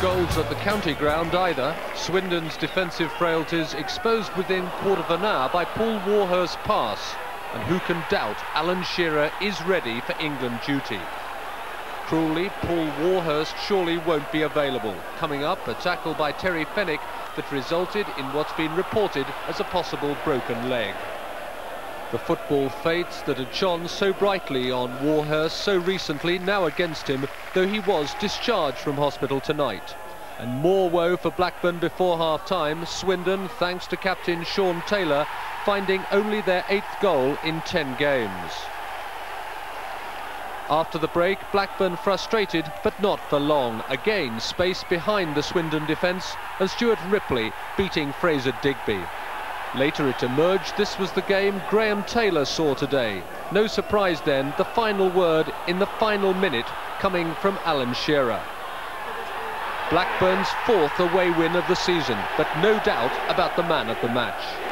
goals at the county ground either. Swindon's defensive frailties exposed within quarter of an hour by Paul Warhurst's pass. And who can doubt Alan Shearer is ready for England duty. Cruelly, Paul Warhurst surely won't be available. Coming up, a tackle by Terry Fenwick that resulted in what's been reported as a possible broken leg. The football fates that had shone so brightly on Warhurst so recently now against him, though he was discharged from hospital tonight. And more woe for Blackburn before half-time. Swindon, thanks to captain Shaun Taylor, finding only their eighth goal in 10 games. After the break, Blackburn frustrated, but not for long. Again, space behind the Swindon defence, and Stuart Ripley beating Fraser Digby. Later it emerged this was the game Graham Taylor saw today. No surprise then, the final word in the final minute coming from Alan Shearer. Blackburn's fourth away win of the season, but no doubt about the man of the match.